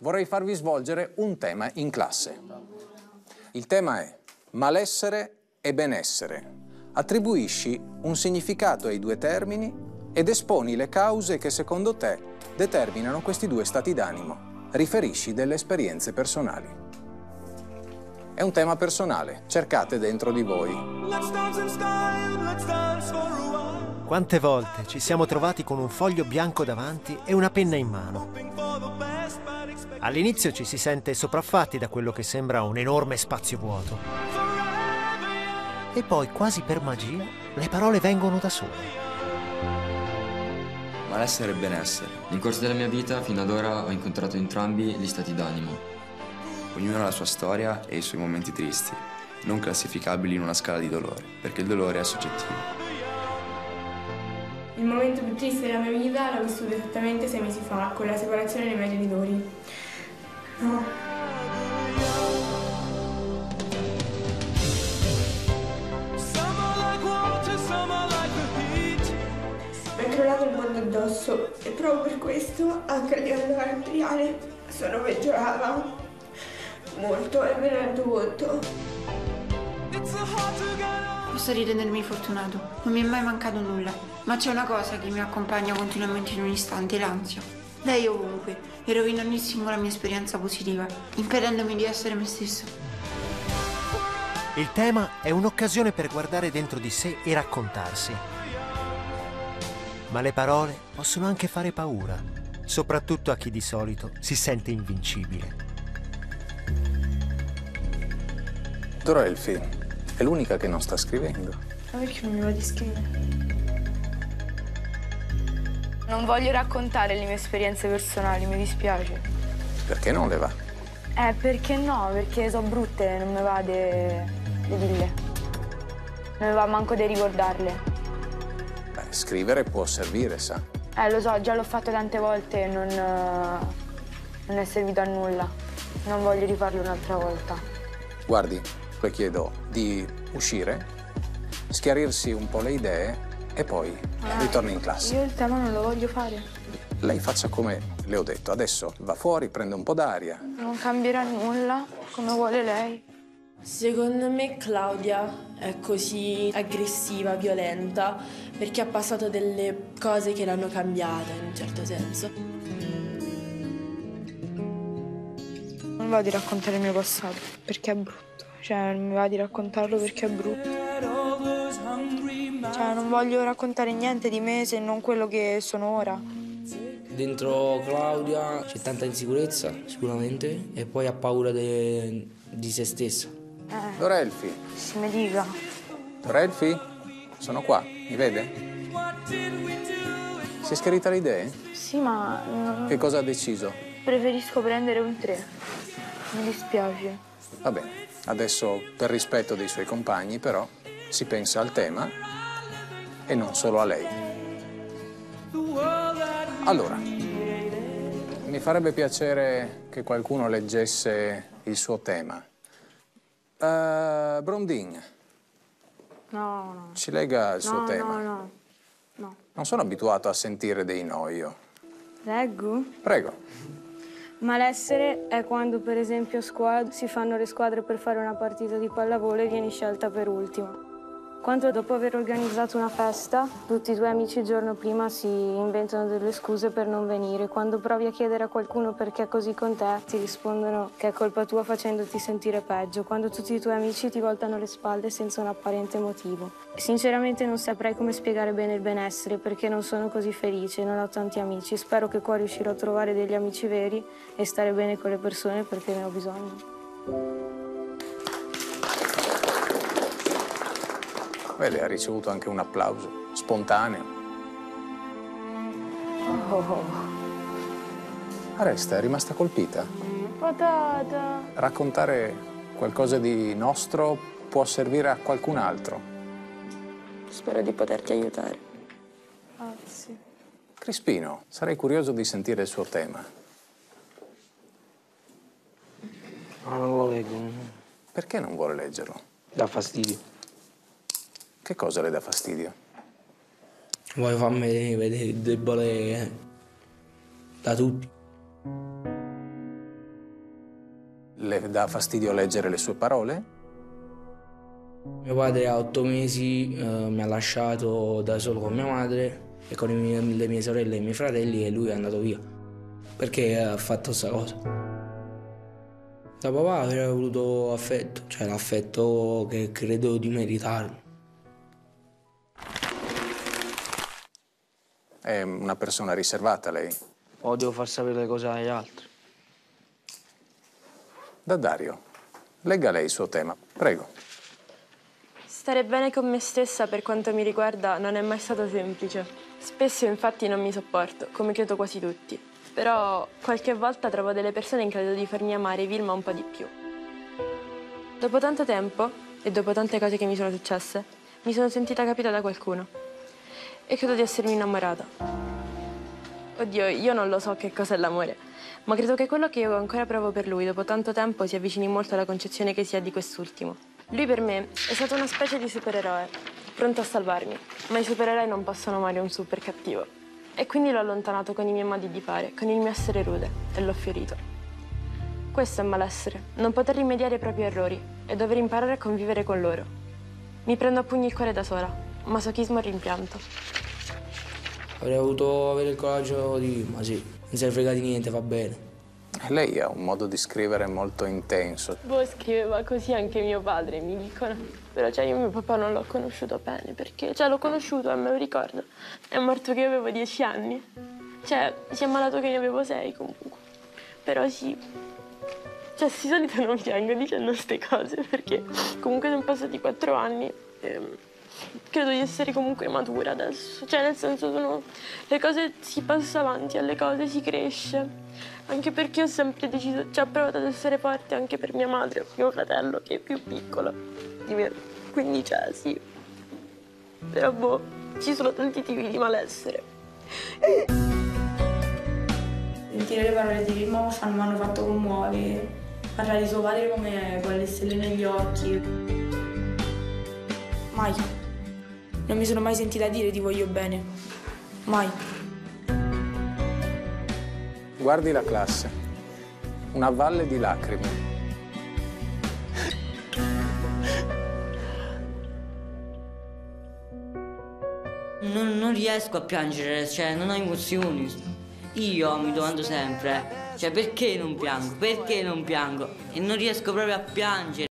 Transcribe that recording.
Vorrei farvi svolgere un tema in classe. Il tema è malessere e benessere. Attribuisci un significato ai due termini ed esponi le cause che secondo te determinano questi due stati d'animo. Riferisci delle esperienze personali. È un tema personale, cercate dentro di voi. Quante volte ci siamo trovati con un foglio bianco davanti e una penna in mano. All'inizio ci si sente sopraffatti da quello che sembra un enorme spazio vuoto. E poi, quasi per magia, le parole vengono da sole. Malessere e benessere. Nel corso della mia vita, fino ad ora, ho incontrato entrambi gli stati d'animo. Ognuno ha la sua storia e i suoi momenti tristi, non classificabili in una scala di dolore, perché il dolore è soggettivo. Il momento più triste della mia vita l'ho vissuto esattamente sei mesi fa, con la separazione dei miei genitori. Mi è crollato il mondo addosso e proprio per questo, anche a livello caratteriale, sono peggiorata molto e me ne rendo conto. Posso ritenermi fortunato, non mi è mai mancato nulla, ma c'è una cosa che mi accompagna continuamente in un istante, l'ansia. Lei è ovunque e rovina ogni singola mia esperienza positiva, impedendomi di essere me stessa. Il tema è un'occasione per guardare dentro di sé e raccontarsi. Ma le parole possono anche fare paura, soprattutto a chi di solito si sente invincibile. Dorelfi è l'unica che non sta scrivendo. Ma perché non mi va di scrivere? Non voglio raccontare le mie esperienze personali, mi dispiace. Perché non le va? Eh, perché no? Perché sono brutte, non mi va de, de dille. Non mi va manco di ricordarle. Beh, scrivere può servire, sa. Eh, lo so, già l'ho fatto tante volte e non, non è servito a nulla. Non voglio rifarlo un'altra volta. Guardi, le chiedo di uscire, schiarirsi un po' le idee e poi ritorni in classe. Io il tema non lo voglio fare. Lei faccia come le ho detto, adesso va fuori, prende un po' d'aria. Non cambierà nulla come vuole lei. Secondo me Claudia è così aggressiva, violenta, perché ha passato delle cose che l'hanno cambiata in un certo senso. Non va di raccontare il mio passato, perché è brutto. Cioè, non mi va di raccontarlo perché è brutto. Cioè, non voglio raccontare niente di me se non quello che sono ora. Dentro Claudia c'è tanta insicurezza, sicuramente, e poi ha paura de- di se stessa. Eh, Dorelfi, si mi dica. Dorelfi, sono qua, mi vede? Si è schiarita le idee? Sì, ma non- Che cosa ha deciso? preferisco prendere un 3. Mi dispiace. Va bene, adesso per rispetto dei suoi compagni però si pensa al tema e non solo a lei. Allora, mi farebbe piacere che qualcuno leggesse il suo tema. Eh, Brondin, No, no. ci lega il suo no, tema. no, no. No. Non sono abituato a sentire dei no io. Leggo? Prego. Malessere è quando, per esempio, a squad- si fanno le squadre per fare una partita di pallavolo e vieni scelta per ultima. Quando dopo aver organizzato una festa, tutti i tuoi amici il giorno prima si inventano delle scuse per non venire. Quando provi a chiedere a qualcuno perché è così con te, ti rispondono che è colpa tua facendoti sentire peggio. Quando tutti i tuoi amici ti voltano le spalle senza un apparente motivo. Sinceramente non saprei come spiegare bene il benessere perché non sono così felice, non ho tanti amici. Spero che qua riuscirò a trovare degli amici veri e stare bene con le persone perché ne ho bisogno. Vede, ha ricevuto anche un applauso spontaneo. Aresta, è rimasta colpita? Patata! Raccontare qualcosa di nostro può servire a qualcun altro. Spero di poterti aiutare. Grazie. Crispino, sarei curioso di sentire il suo tema. Ma non lo leggo, Perché non vuole leggerlo? dà fastidio. Che cosa le dà fastidio? Voglio farmi vedere debole da tutti. Le dà fastidio leggere le sue parole? Mio padre a otto mesi eh, mi ha lasciato da solo con mia madre e con mie, le mie sorelle e i miei fratelli e lui è andato via perché ha fatto questa cosa. Da papà avrei avuto affetto, cioè l'affetto che credo di meritarmi. È una persona riservata lei? Odio far sapere le cose agli altri. Da Dario, legga lei il suo tema, prego. Stare bene con me stessa per quanto mi riguarda non è mai stato semplice. Spesso infatti non mi sopporto, come credo quasi tutti. Però qualche volta trovo delle persone in grado di farmi amare Vilma un po' di più. Dopo tanto tempo, e dopo tante cose che mi sono successe, mi sono sentita capita da qualcuno. E credo di essermi innamorata. Oddio, io non lo so che cos'è l'amore, ma credo che quello che io ancora provo per lui dopo tanto tempo si avvicini molto alla concezione che si ha di quest'ultimo. Lui per me è stato una specie di supereroe, pronto a salvarmi, ma i supereroi non possono amare un super cattivo. E quindi l'ho allontanato con i miei modi di fare, con il mio essere rude, e l'ho ferito. Questo è malessere, non poter rimediare ai propri errori e dover imparare a convivere con loro. Mi prendo a pugni il cuore da sola, masochismo e rimpianto. Avrei avuto avere il coraggio di, ma sì, non se ne frega di niente, va bene. Lei ha un modo di scrivere molto intenso. Boh, scriveva così anche mio padre, mi dicono. Però cioè, io mio papà non l'ho conosciuto bene, perché cioè, l'ho conosciuto, e me lo ricordo. È morto che io avevo dieci anni. Cioè, si è ammalato che ne avevo sei comunque. Però sì. Cioè, di solito non piango dicendo queste cose, perché comunque sono passati quattro anni. E credo di essere comunque matura adesso. Cioè, nel senso, sono... le cose si passa avanti, alle cose si cresce. Anche perché ho sempre deciso, cioè ho provato ad essere forte anche per mia madre, mio fratello che è più piccolo di me. Quindi cioè sì. Però boh, ci sono tanti tipi di malessere. Sentire le parole di Vilma mi hanno fatto commuovere. Parlare di suo padre come con le stelle negli occhi. Mai. Non mi sono mai sentita dire ti voglio bene. Mai. Guardi la classe. Una valle di lacrime. Non, non riesco a piangere, cioè non ho emozioni. Io mi domando sempre, cioè perché non piango? Perché non piango? E non riesco proprio a piangere.